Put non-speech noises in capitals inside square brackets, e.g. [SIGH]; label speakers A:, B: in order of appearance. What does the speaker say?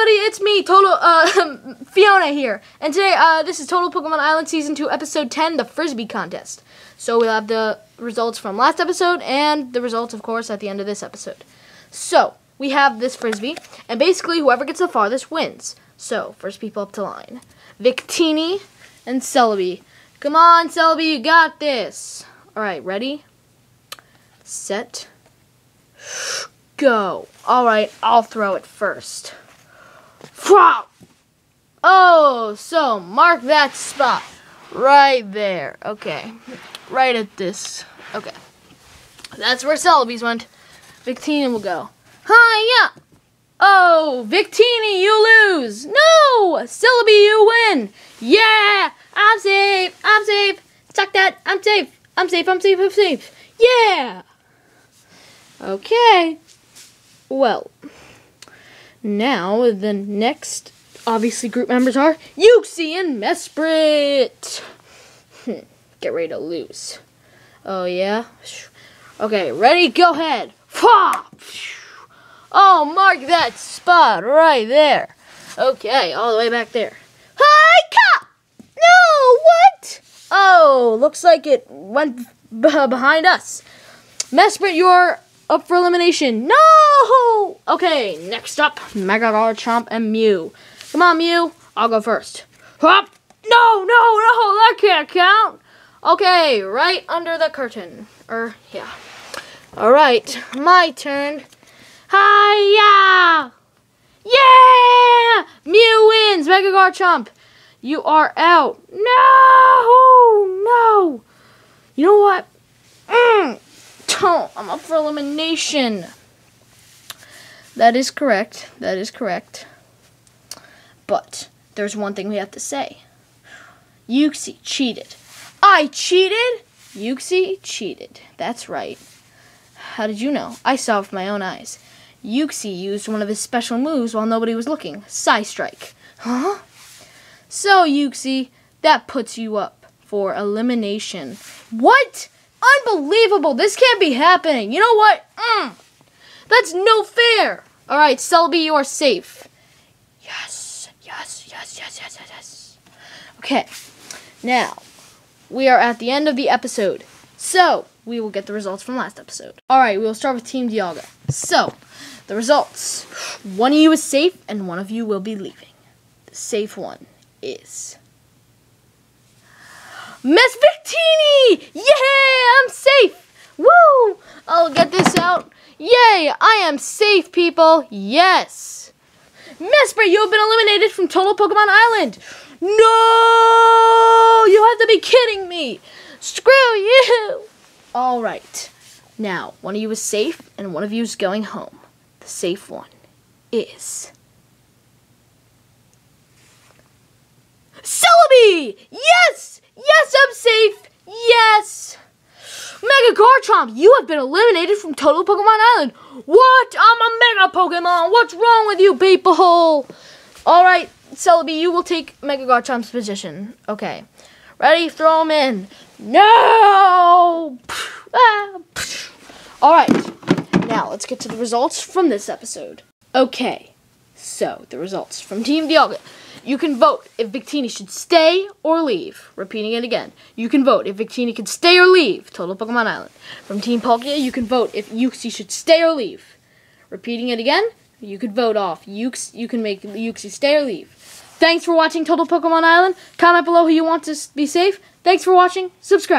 A: everybody, it's me, Total uh, [LAUGHS] Fiona here, and today uh, this is Total Pokemon Island Season 2, Episode 10, the Frisbee Contest. So we'll have the results from last episode, and the results, of course, at the end of this episode. So, we have this Frisbee, and basically whoever gets the farthest wins. So, first people up to line. Victini and Celebi. Come on, Celebi, you got this. Alright, ready? Set. Go. Alright, I'll throw it first. Oh, so mark that spot. Right there. Okay. Right at this. Okay. That's where Celebi's went. Victini will go. Hi, yeah. Oh, Victini, you lose. No, Celebi, you win. Yeah, I'm safe. I'm safe. Suck that. I'm safe. I'm safe. I'm safe. I'm safe. Yeah. Okay. Well, now the next, obviously, group members are Uxie and Mesprit. [LAUGHS] Get ready to lose. Oh, yeah? Okay, ready? Go ahead. Oh, mark that spot right there. Okay, all the way back there. Hi, cop! No, what? Oh, looks like it went behind us. Mesprit, you're up for elimination. No! Okay, next up, Mega Garchomp and Mew. Come on, Mew. I'll go first. Hop! No, no, no, that can't count. Okay, right under the curtain. Er, yeah. All right, my turn. Hiya! Yeah! Mew wins! Mega Garchomp, you are out. No! No! You know what? Mm. I'm up for elimination. That is correct. That is correct. But there's one thing we have to say. Uxie cheated. I cheated? Uxie cheated. That's right. How did you know? I saw with my own eyes. Uxie used one of his special moves while nobody was looking. Psystrike. Huh? So, Uxie, that puts you up for elimination. What? Unbelievable! This can't be happening. You know what? Mm, that's no fair. All right, Celebi, you are safe. Yes, yes, yes, yes, yes, yes, yes. Okay, now we are at the end of the episode. So, we will get the results from last episode. Alright, we will start with Team Dialga. So, the results. One of you is safe, and one of you will be leaving. The safe one is... Miss Victini! Yeah, I'm safe! Woo! I'll get this out. Yay, I am safe, people. Yes. Mesprit, you have been eliminated from Total Pokemon Island. No! You have to be kidding me. Screw you. All right. Now, one of you is safe and one of you is going home. The safe one is... Celebi! Yes! Yes, I'm safe! Garchomp, you have been eliminated from Total Pokemon Island. What? I'm a Mega Pokemon. What's wrong with you people? All right, Celebi, you will take Mega Garchomp's position. Okay. Ready? Throw him in. No! Ah, All right. Now, let's get to the results from this episode. Okay. So, the results from Team Dialga. You can vote if Victini should stay or leave. Repeating it again. You can vote if Victini can stay or leave. Total Pokemon Island. From Team Palkia, you can vote if Uxie should stay or leave. Repeating it again. You could vote off. Ux, you can make Uxie stay or leave. Thanks for watching Total Pokemon Island. Comment below who you want to be safe. Thanks for watching. Subscribe.